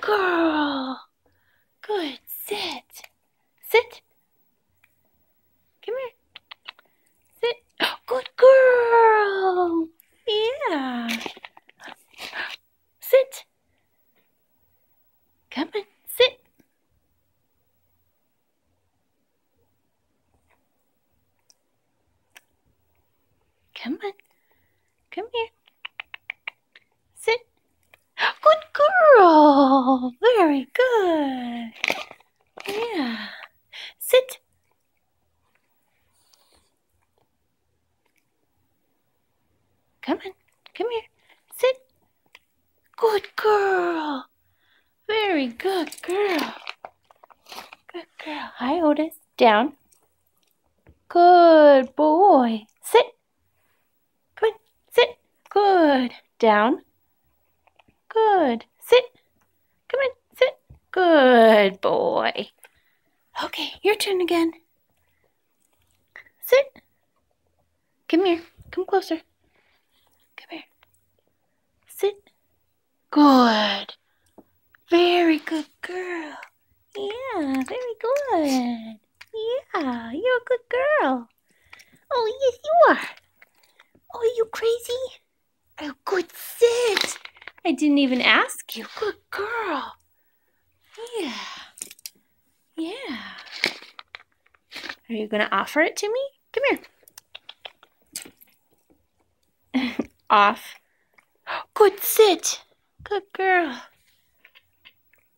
girl. Good. Sit. Sit. Come here. Sit. Good girl. Yeah. Sit. Come on. Sit. Come on. Come here. Sit. Good girl. Very good. Yeah. Sit. Come on. Come here. Sit. Good girl. Very good girl. Good girl. Hi, Ottis. Down. Good boy. Sit. Come on. Sit. Good. Down. Good. Sit. Come on. Sit. Good boy. Okay, your turn again. Sit. Come here. Come closer. Come here. Sit. Good. Very good girl. Yeah, very good. Yeah, you're a good girl. Oh, yes, you are. Oh, you crazy? Oh, good sit. I didn't even ask you. Good girl. Yeah. Yeah. Are you going to offer it to me? Come here. Off. Good sit. Good girl.